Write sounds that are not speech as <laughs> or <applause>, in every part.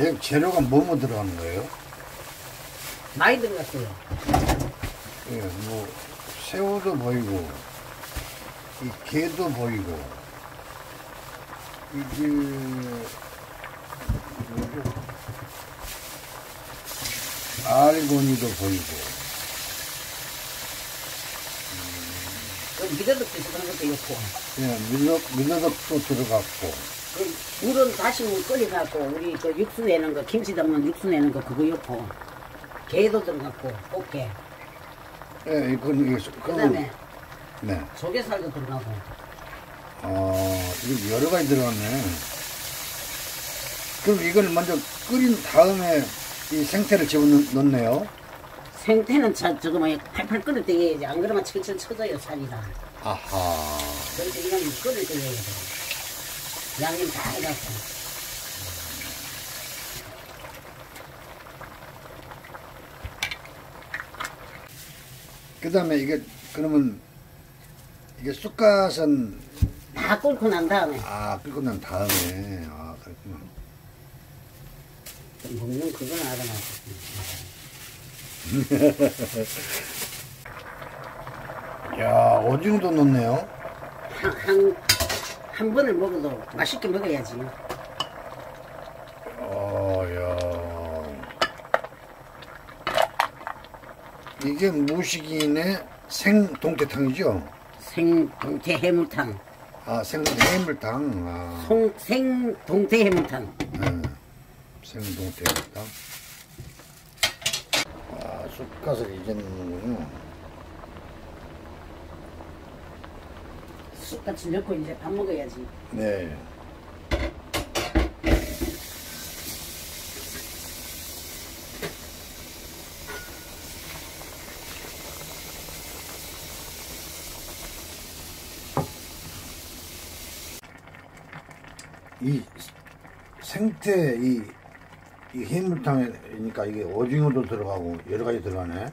여기 재료가 뭐뭐 들어가는 거예요? 많이 들어갔어요. 예, 뭐 새우도 보이고 이 게도 보이고 이게 뭐죠? 알고니도 보이고 그 미더덕도 그런 것도 있고. 예, 미더덕, 미더덕도 들어갔고 그 물은 다시 물 끓여갖고 우리 그 육수 내는 거 김치 담는 육수 내는 거 그거 넣고 게도 들어갔고 꽃게 예, 이건 이게 그건 그다음에 네. 조개살도 들어가고 어, 이거 여러 가지 들어갔네. 그럼 이걸 먼저 끓인 다음에 이 생태를 집어넣네요. 생태는 차 저거 뭐야 팔팔 끓을 때 해야지 안 그러면 철철 쳐져요 살이다 아하. 그래서 이건 끓을 때 해야 돼 양념 다 해갖고 그 다음에 이게, 그러면, 이게 쑥갓은, 다 끓고 난 다음에 아, 끓고 난 다음에, 아, 그렇구나. 먹는 그건 알아놨어 <laughs> 야 오징어도 넣네요. 한, 한, 한 번을 먹어도 맛있게 먹어야지 어, 야. 이게 무식인의 생동태탕이죠? 생동태 해물탕 아, 생해물탕. 아, 송, 생동태 해물탕 네. 생동태탕. 아, 쑥갓을 이제 넣는군요. 쑥같이 넣고 이제 밥 먹어야지 네. 이 생태 이, 이 해물탕이니까 이게 오징어도 들어가고 여러 가지 들어가네.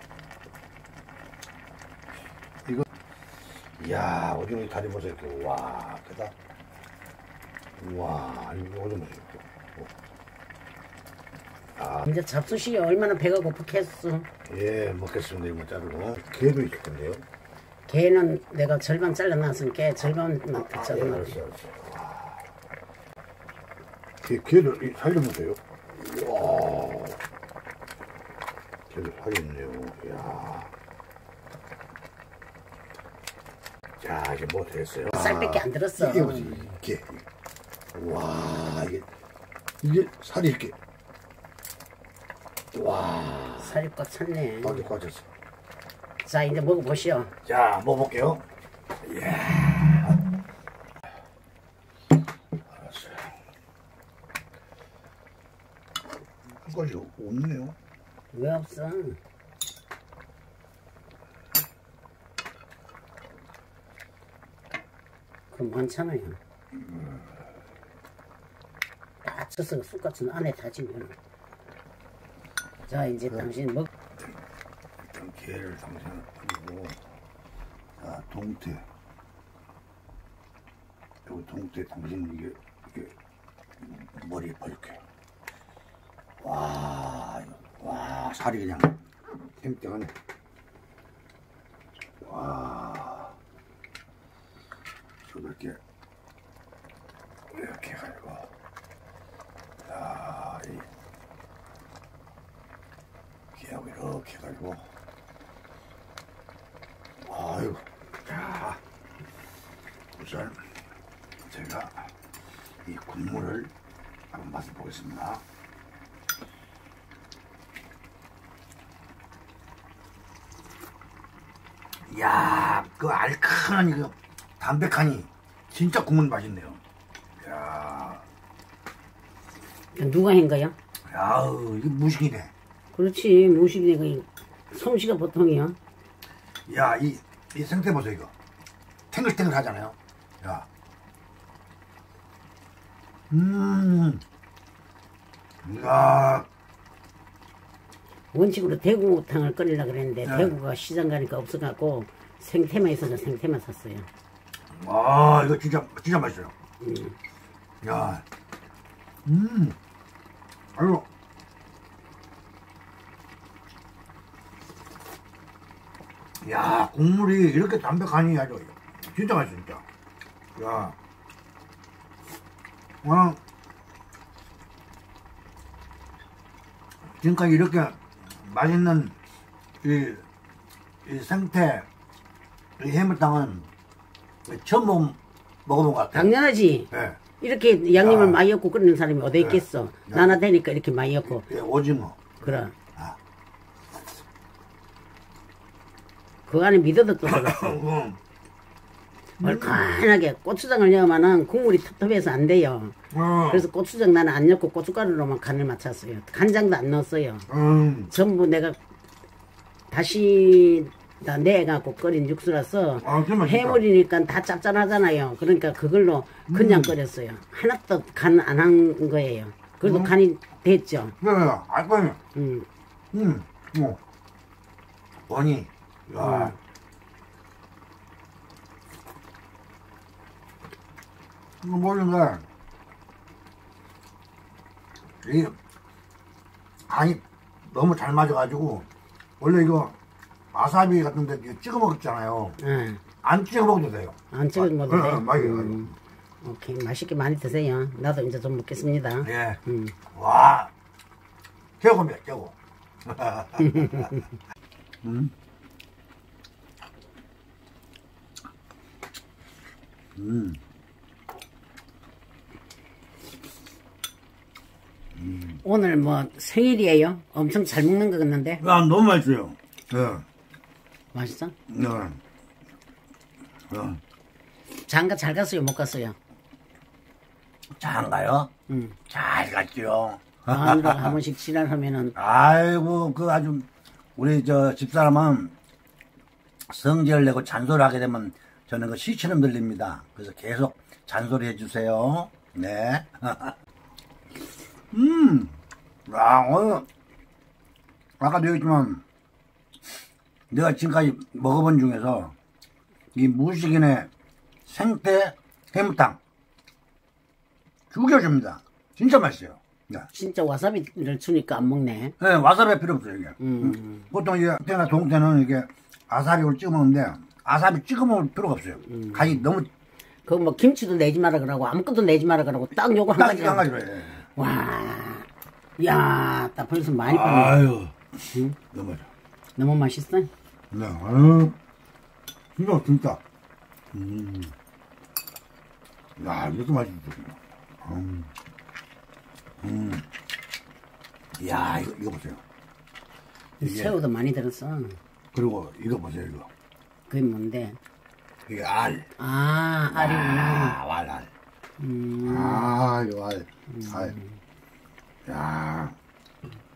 이거 이야 오징어 다리 보세요. 와 크다. 와 오징어 보세요. 아, 이제 잡수시 얼마나 배가 고프겠어 예 먹겠습니다. 이거 자르고 게도 있을 건데요. 걔는 내가 절반 잘라놨으니까 절반만 더 예, 잘라놨어 게를 이- 살려보세요. 와. 게를 살렸네요. 이야. 자, 이제 뭐 됐어요? 쌀밖에 안 들었어. 이게 뭐지, 이게. 와, 이게, 이게 살이 이렇게. 와, 살이 꽉 찼네 빨리 꽂혔어. 자 이제 먹어보시오 자, 먹어볼게요. 이야. 알았어요. 한 가지 없네요. 왜 없어 그럼 많잖아요 다 쳐서 쑥갓은 안에 다지면 자 이제 당신 먹 일단 게를 당신은 올리고, 자, 동태. 여기 동태 당신 이게, 이게, 머리에 이렇게. 와, 와, 살이 그냥 땡땡하네. 와. 이렇게, 이렇게 해가지고. 야, 이, 게하고 이렇게 해가지고. 아유, 자, 우선 제가 이 국물을 한번 맛을 보겠습니다. 이야, 그 알큰한 이거 담백하니 진짜 국물 맛있네요. 이야, 누가 한 거야? 야우, 이게 무식이네. 그렇지 무식이 그 솜씨가 보통이야 야, 이, 이 생태 보세요, 이거. 탱글탱글 하잖아요. 야. 음. 야, 원칙으로 대구탕을 끓이려고 그랬는데 네. 대구가 시장 가니까 없어갖고 생태만 있어서 생태만 샀어요 와, 이거 진짜, 진짜 맛있어요. 야, 음. 아유. 야, 국물이 이렇게 담백하니 아주 진짜 맛있어, 진짜. 야. 어. 지금까지 이렇게 맛있는 이, 이 생태 이 해물탕은 처음 먹, 먹어본 것 같아요. 당연하지. 예. 이렇게 양념을 아. 많이 넣고 끓이는 사람이 어디 네. 있겠어. 네. 나나 되니까 이렇게 많이 넣고. 예, 오징어. 그래. 아. 그 안에 미더덕 도 들어갔어. 음. 얼큰하게 고추장을 넣으면은 국물이 텁텁해서 안 돼요. 어. 그래서 고추장 나는 안 넣고 고춧가루로만 간을 맞췄어요. 간장도 안 넣었어요. 음. 전부 내가 다시 다 내갖고 끓인 육수라서 아. 해물이니까 다 짭짤하잖아요. 그러니까 그걸로 그냥 끓였어요. 하나도 간 안 한 거예요. 그래도 음. 간이 됐죠. 네, 알거든요. 음. 음, 뭐. 원이, 야. 이거 모르는데, 이, 간이 너무 잘 맞아가지고, 원래 이거, 아사비 같은 데 찍어 먹었잖아요. 예. 안 찍어 먹어도 돼요. 안 찍어 먹어도 어, 돼? 어, 맛있어요. 음. 오케이. 맛있게 많이 드세요. 나도 이제 좀 먹겠습니다. 예. 음. 와, 최고입니다, 최고. <laughs> 음. 음. 오늘 뭐 생일이에요? 엄청 잘 먹는 거 같는데? 야, 너무 맛있어요. 예. 맛있어? 네. 어. 장가 잘 갔어요? 못 갔어요? 잘한가요? 응. 잘 갔죠. 마누라 한 번씩 지랄하면은 아이고, 그 아주, 우리 저 집사람은 성질 내고 잔소리 하게 되면 저는 그 시처럼 들립니다. 그래서 계속 잔소리 해주세요. 네. <laughs> 음, 야, 오늘, 아까도 얘기했지만, 내가 지금까지 먹어본 중에서 이 무식인의 생태 해무탕 죽여줍니다. 진짜 맛있어요. 네. 진짜 와사비를 주니까 안 먹네. 네, 와사비 필요 없어요, 이게. 음. 보통 이제 때나 동태는 이게 아사비를 찍어 먹는데 아사비 찍어 먹을 필요가 없어요. 음. 간이 너무 그뭐 김치도 내지 마라 그러고 아무것도 내지 마라 그러고 딱 요거 한딱 가지. 한 가지로 해. 와. 야, 딱 벌써 많이 빠네. 아유, 응? 너무 맛있어. 너무 맛있어? 네, 아유, 진짜 진짜. 음, 야, 이렇게 맛있어. 음, 음, 야, 이거 이거 보세요. 이게- 새우도 많이 들었어. 그리고 이거 보세요, 이거. 그게 뭔데? 이게 알. 아, 알이구나. 아, 알, 알. 음, 아, 이거 알. 알. 야,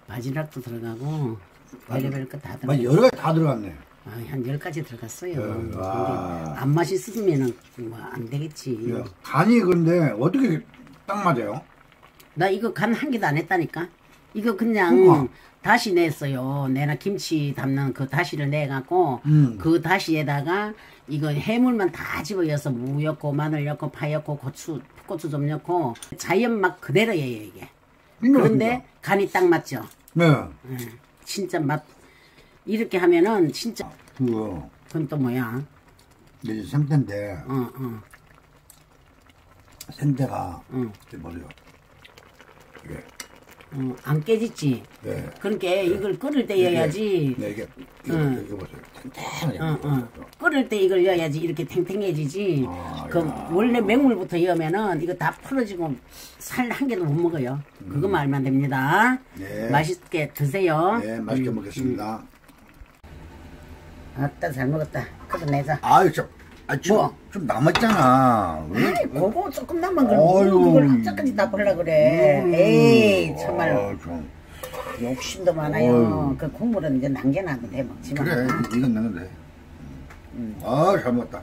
바지락도 들어가고, 별의별 거다 막. 여러 가지 다 들어갔네. 아, 한열 가지 들어갔어요. 네, 근데 와. 안뭐안 되겠지. 야, 간이 근데 어떻게 딱 맞아요? 나 이거 간 한 개도 안 했다니까. 이거 그냥 그러니까. 다시 냈어요. 내나 김치 담는 그 다시를 내갖고 음. 그 다시에다가 이거 해물만 다 집어여서 무 넣고 마늘 넣고 파 넣고 고추 고추 좀 넣고 자연 맛 그대로예요 이게. 그런데 간이 딱 맞죠. 네, 예, 진짜 맛 이렇게 하면은 진짜 그거 그건 또 뭐야? 이제 생태인데 어 어. 생태가 응. 뭐래요? 이게 어, 안 깨지지. 네. 그러니까 이걸 끓을 때 해야지. 네, 이게 이거, 응. 이거 보세요. 탱탱하게. 응, 응. 끓을 때 이걸 넣어야지 이렇게 탱탱해지지. 아, 그 야. 원래 맹물부터 넣으면은 이거 다 풀어지고 살 한 개도 못 먹어요. 그거만 알면 됩니다. 네. 맛있게 드세요. 네, 맛있게 음, 먹겠습니다. 음. 아따 잘 먹었다. 끓여내자. 아유, 좀, 아, 좀, 뭐? 좀 남았잖아. 왜? 아이, 그거 조금 남은 걸. 뭐 그걸 다 벌라 그래. 음. 에이, 정말 아, 좀. 욕심도 많아요. 어휴. 그 국물은 이제 남겨놔도 돼 먹지만. 그래, 이건 나는데. 아, 잘 먹었다.